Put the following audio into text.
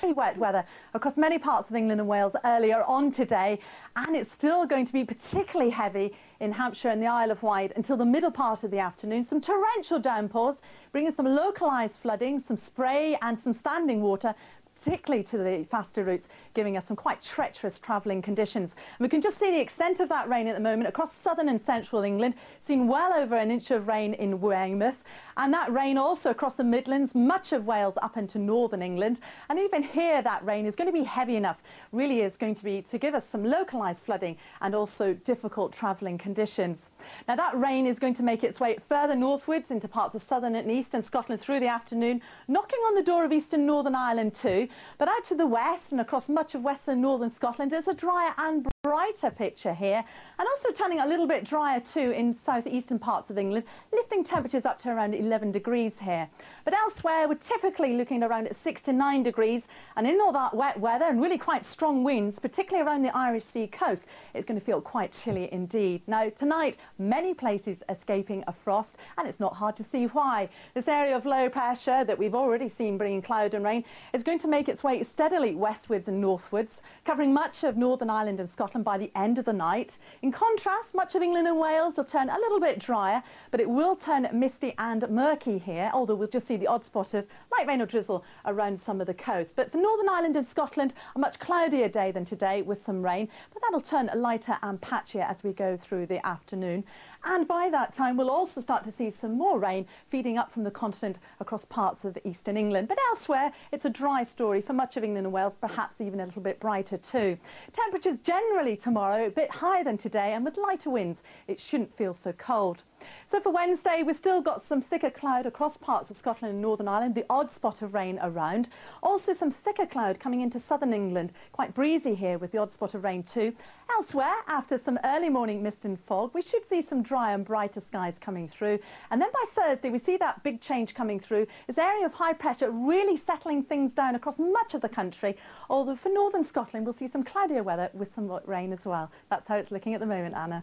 Very wet weather across many parts of England and Wales earlier on today, and it's still going to be particularly heavy in Hampshire and the Isle of Wight until the middle part of the afternoon. Some torrential downpours, bringing some localised flooding, some spray and some standing water, particularly to the faster routes, giving us some quite treacherous travelling conditions. And we can just see the extent of that rain at the moment across southern and central England, seen well over an inch of rain in Weymouth, and that rain also across the Midlands, much of Wales up into northern England. And even here, that rain is going to be heavy enough, really is going to be to give us some localised flooding and also difficult travelling conditions. Now, that rain is going to make its way further northwards into parts of southern and eastern Scotland through the afternoon, knocking on the door of eastern Northern Ireland too. But out to the west and across much of western northern Scotland, there's a drier and brighter picture here and also turning a little bit drier too in southeastern parts of England, lifting temperatures up to around 11 degrees here. But elsewhere, we're typically looking around at 6 to 9 degrees and in all that wet weather and really quite strong winds, particularly around the Irish Sea coast, it's going to feel quite chilly indeed. Now, tonight, many places escaping a frost and it's not hard to see why. This area of low pressure that we've already seen bringing cloud and rain is going to make its way steadily westwards and northwards, covering much of Northern Ireland and Scotland Scotland by the end of the night. In contrast, much of England and Wales will turn a little bit drier, but it will turn misty and murky here, although we'll just see the odd spot of light rain or drizzle around some of the coast. But for Northern Ireland and Scotland, a much cloudier day than today with some rain, but that'll turn lighter and patchier as we go through the afternoon. And by that time, we'll also start to see some more rain feeding up from the continent across parts of eastern England. But elsewhere, it's a dry story for much of England and Wales, perhaps even a little bit brighter too. Temperatures generally tomorrow a bit higher than today, and with lighter winds, it shouldn't feel so cold. So for Wednesday, we've still got some thicker cloud across parts of Scotland and Northern Ireland, the odd spot of rain around. Also some thicker cloud coming into southern England, quite breezy here with the odd spot of rain too. Elsewhere, after some early morning mist and fog, we should see some dry and brighter skies coming through. And then by Thursday, we see that big change coming through. This area of high pressure really settling things down across much of the country. Although for northern Scotland, we'll see some cloudier weather with some rain as well. That's how it's looking at the moment, Anna.